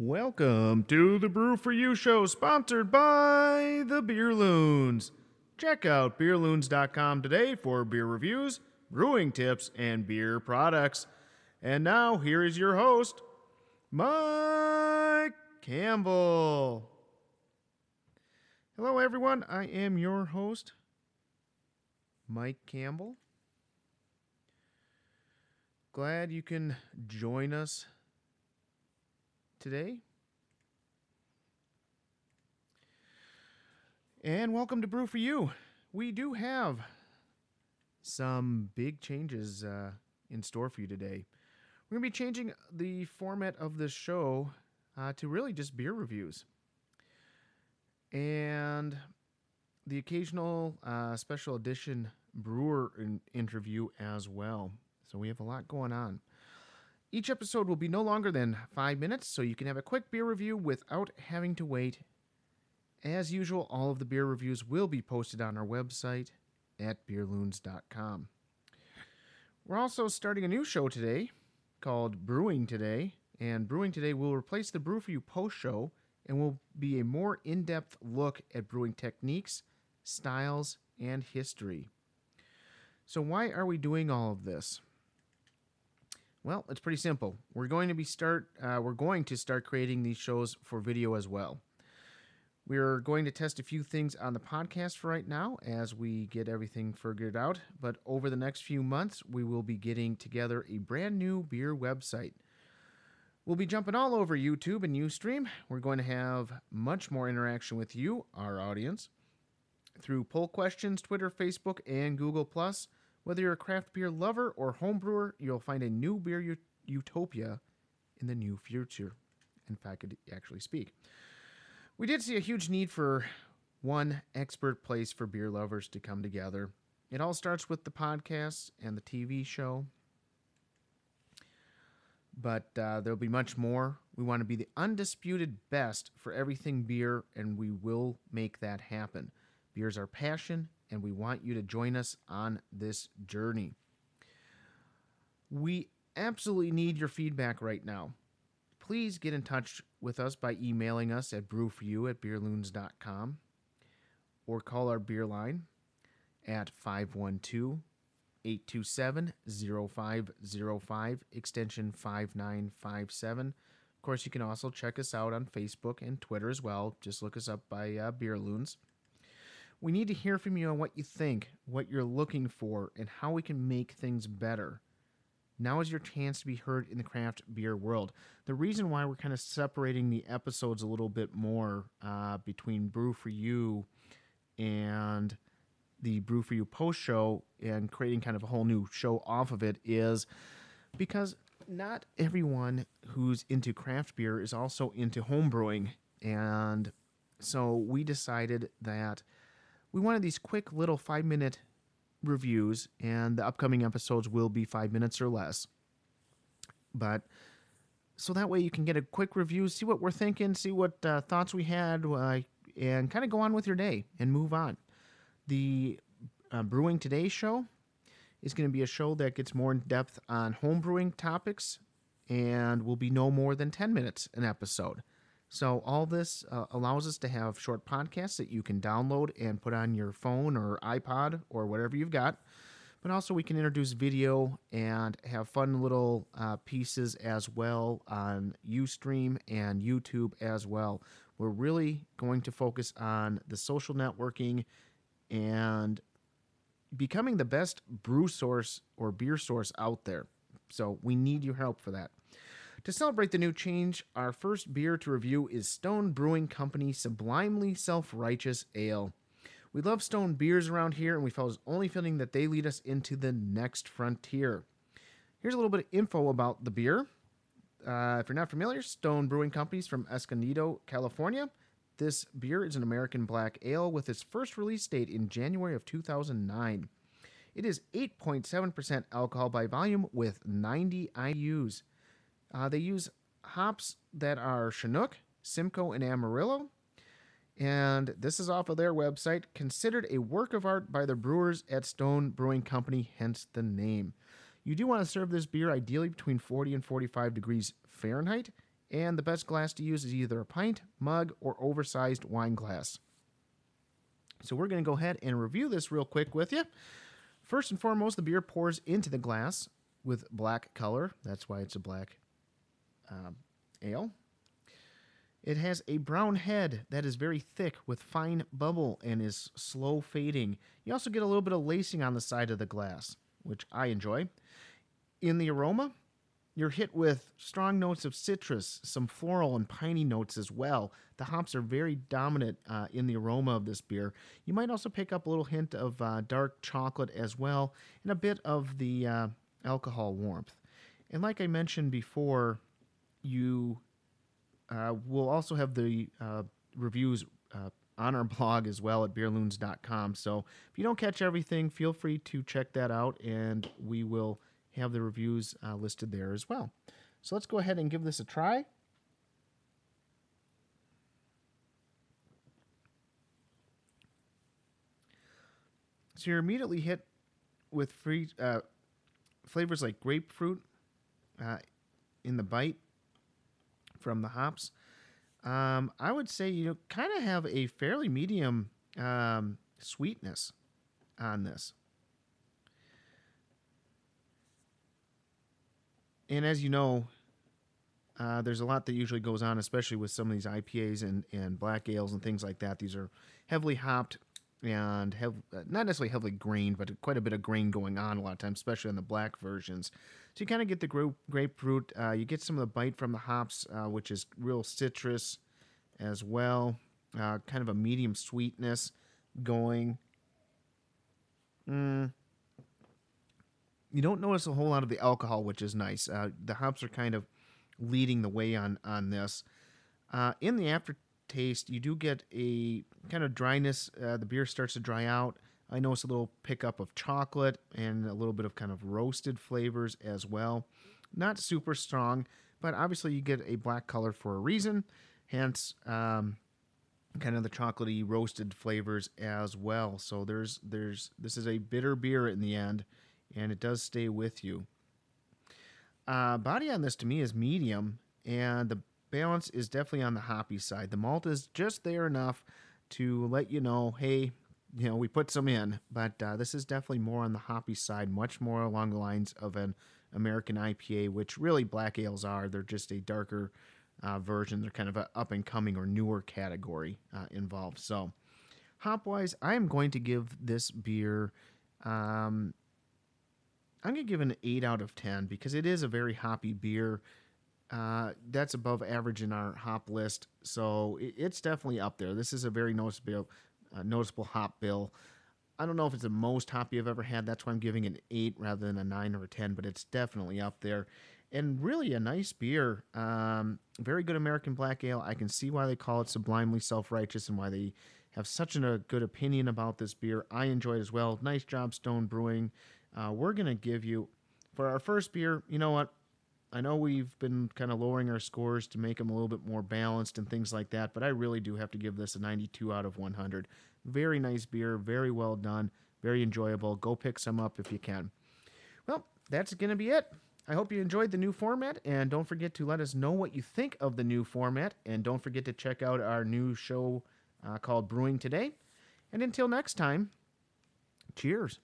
Welcome to the Brew for You show, sponsored by the Beer Loons. Check out beerloons.com today for beer reviews, brewing tips, and beer products. And now, here is your host, Mike Campbell. Hello, everyone. I am your host, Mike Campbell. Glad you can join us today. And welcome to Brew for You. We do have some big changes uh, in store for you today. We're going to be changing the format of this show uh, to really just beer reviews. And the occasional uh, special edition brewer in- interview as well. So we have a lot going on. Each episode will be no longer than five minutes, so you can have a quick beer review without having to wait. As usual, all of the beer reviews will be posted on our website at beerloons.com. We're also starting a new show today called Brewing Today, and Brewing Today will replace the Brew for You post show and will be a more in depth look at brewing techniques, styles, and history. So, why are we doing all of this? Well, it's pretty simple. We're going to be start uh, we're going to start creating these shows for video as well. We're going to test a few things on the podcast for right now as we get everything figured out. But over the next few months, we will be getting together a brand new beer website. We'll be jumping all over YouTube and Ustream. We're going to have much more interaction with you, our audience, through poll questions, Twitter, Facebook, and Google Plus. Whether you're a craft beer lover or home brewer, you'll find a new beer ut- utopia in the new future. In fact, could actually speak. We did see a huge need for one expert place for beer lovers to come together. It all starts with the podcast and the TV show, but uh, there'll be much more. We want to be the undisputed best for everything beer, and we will make that happen. Beer is our passion, and we want you to join us on this journey. We absolutely need your feedback right now. Please get in touch with us by emailing us at brewforyou at beerloons.com or call our beer line at 512 827 0505, extension 5957. Of course, you can also check us out on Facebook and Twitter as well. Just look us up by uh, Beer Loons. We need to hear from you on what you think, what you're looking for, and how we can make things better. Now is your chance to be heard in the craft beer world. The reason why we're kind of separating the episodes a little bit more uh, between Brew for You and the Brew for You post show and creating kind of a whole new show off of it is because not everyone who's into craft beer is also into home brewing. And so we decided that we wanted these quick little five minute reviews, and the upcoming episodes will be five minutes or less. But so that way you can get a quick review, see what we're thinking, see what uh, thoughts we had, uh, and kind of go on with your day and move on. The uh, Brewing Today show is going to be a show that gets more in depth on homebrewing topics and will be no more than 10 minutes an episode. So, all this uh, allows us to have short podcasts that you can download and put on your phone or iPod or whatever you've got. But also, we can introduce video and have fun little uh, pieces as well on Ustream and YouTube as well. We're really going to focus on the social networking and becoming the best brew source or beer source out there. So, we need your help for that. To celebrate the new change, our first beer to review is Stone Brewing Company Sublimely Self Righteous Ale. We love Stone beers around here, and we felt it only fitting that they lead us into the next frontier. Here's a little bit of info about the beer. Uh, if you're not familiar, Stone Brewing Company is from Escondido, California. This beer is an American black ale with its first release date in January of 2009. It is 8.7% alcohol by volume with 90 IUs. Uh, they use hops that are Chinook, Simcoe, and Amarillo. And this is off of their website, considered a work of art by the brewers at Stone Brewing Company, hence the name. You do want to serve this beer ideally between 40 and 45 degrees Fahrenheit And the best glass to use is either a pint, mug, or oversized wine glass. So we're going to go ahead and review this real quick with you. First and foremost, the beer pours into the glass with black color. That's why it's a black uh, ale. It has a brown head that is very thick with fine bubble and is slow fading. You also get a little bit of lacing on the side of the glass, which I enjoy. In the aroma, you're hit with strong notes of citrus, some floral and piney notes as well. The hops are very dominant uh, in the aroma of this beer. You might also pick up a little hint of uh, dark chocolate as well, and a bit of the uh, alcohol warmth. And like I mentioned before, you uh, will also have the uh, reviews uh, on our blog as well at beerloons.com. So if you don't catch everything, feel free to check that out, and we will have the reviews uh, listed there as well. So let's go ahead and give this a try. So you're immediately hit with free uh, flavors like grapefruit uh, in the bite from the hops. Um, I would say you know kind of have a fairly medium um, sweetness on this. and as you know, uh, there's a lot that usually goes on, especially with some of these IPAs and, and black ales and things like that. These are heavily hopped and have uh, not necessarily heavily grained, but quite a bit of grain going on a lot of times, especially on the black versions. So you kind of get the grape, grapefruit. Uh, you get some of the bite from the hops, uh, which is real citrus as well. Uh, kind of a medium sweetness going. Mm, you don't notice a whole lot of the alcohol, which is nice. Uh, the hops are kind of leading the way on on this. In the aftertaste, you do get a kind of dryness. Uh, the beer starts to dry out. I notice a little pickup of chocolate and a little bit of kind of roasted flavors as well. Not super strong, but obviously you get a black color for a reason. Hence, um, kind of the chocolatey roasted flavors as well. So there's there's this is a bitter beer in the end and it does stay with you. Uh, body on this to me is medium, and the balance is definitely on the hoppy side. The malt is just there enough to let you know, hey, you know, we put some in, but uh, this is definitely more on the hoppy side, much more along the lines of an American IPA, which really black ales are. They're just a darker uh, version. They're kind of an up and coming or newer category uh, involved. So, hop wise, I am going to give this beer um, I'm going to give an 8 out of 10 because it is a very hoppy beer. Uh, that's above average in our hop list, so it, it's definitely up there. This is a very noticeable, uh, noticeable hop bill. I don't know if it's the most hoppy I've ever had. That's why I'm giving it an 8 rather than a 9 or a 10, but it's definitely up there. And really a nice beer. Um, very good American black ale. I can see why they call it sublimely self righteous and why they have such a good opinion about this beer. I enjoy it as well. Nice job, Stone Brewing uh, we're going to give you, for our first beer, you know what? I know we've been kind of lowering our scores to make them a little bit more balanced and things like that, but I really do have to give this a 92 out of 100. Very nice beer, very well done, very enjoyable. Go pick some up if you can. Well, that's going to be it. I hope you enjoyed the new format, and don't forget to let us know what you think of the new format, and don't forget to check out our new show uh, called Brewing Today. And until next time, cheers.